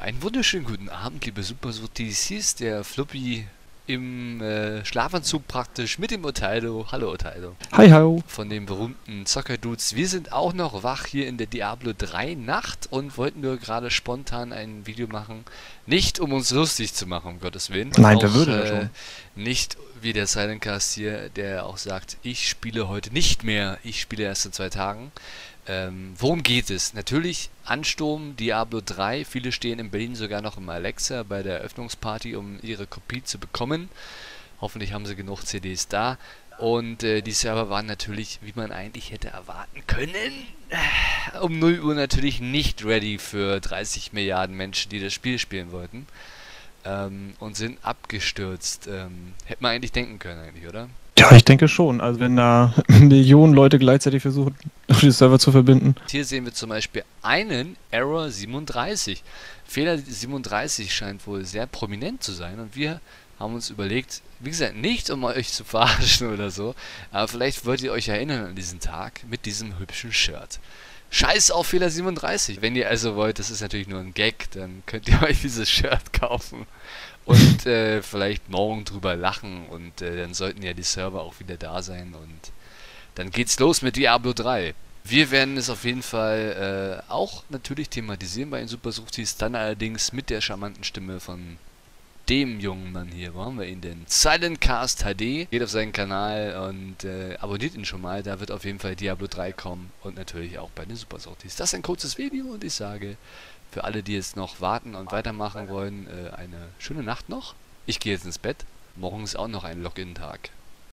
Einen wunderschönen guten Abend, liebe Super Sortis. Der Floppy im äh, Schlafanzug praktisch mit dem Otaldo. Hallo Otaldo. Hi, hallo. Von den berühmten Zocker-Dudes. Wir sind auch noch wach hier in der Diablo 3 Nacht und wollten nur gerade spontan ein Video machen. Nicht um uns lustig zu machen, um Gottes Willen. Nein, auch, wer würde äh, schon? Nicht wie der Silencast hier, der auch sagt, ich spiele heute nicht mehr, ich spiele erst in zwei Tagen. Ähm, worum geht es? Natürlich Ansturm, Diablo 3. Viele stehen in Berlin sogar noch im Alexa bei der Eröffnungsparty, um ihre Kopie zu bekommen. Hoffentlich haben sie genug CDs da. Und äh, die Server waren natürlich, wie man eigentlich hätte erwarten können, äh, um 0 Uhr natürlich nicht ready für 30 Milliarden Menschen, die das Spiel spielen wollten. Ähm, und sind abgestürzt. Ähm, hätte man eigentlich denken können, eigentlich, oder? Ja, ich denke schon. Also wenn da Millionen Leute gleichzeitig versuchen, die Server zu verbinden. Hier sehen wir zum Beispiel einen Error 37. Fehler 37 scheint wohl sehr prominent zu sein und wir haben uns überlegt, wie gesagt, nicht um euch zu verarschen oder so, aber vielleicht wollt ihr euch erinnern an diesen Tag mit diesem hübschen Shirt. Scheiß auf Fehler 37. Wenn ihr also wollt, das ist natürlich nur ein Gag, dann könnt ihr euch dieses Shirt kaufen und äh, vielleicht morgen drüber lachen und äh, dann sollten ja die Server auch wieder da sein und dann geht's los mit Diablo 3. Wir werden es auf jeden Fall äh, auch natürlich thematisieren bei den Super Suchtis, dann allerdings mit der charmanten Stimme von dem jungen Mann hier. Wo haben wir ihn denn? Silentcast HD. Geht auf seinen Kanal und äh, abonniert ihn schon mal. Da wird auf jeden Fall Diablo 3 kommen und natürlich auch bei den Super Sorties. Das ist ein kurzes Video und ich sage, für alle, die jetzt noch warten und weitermachen wollen, äh, eine schöne Nacht noch. Ich gehe jetzt ins Bett. Morgen ist auch noch ein Login-Tag.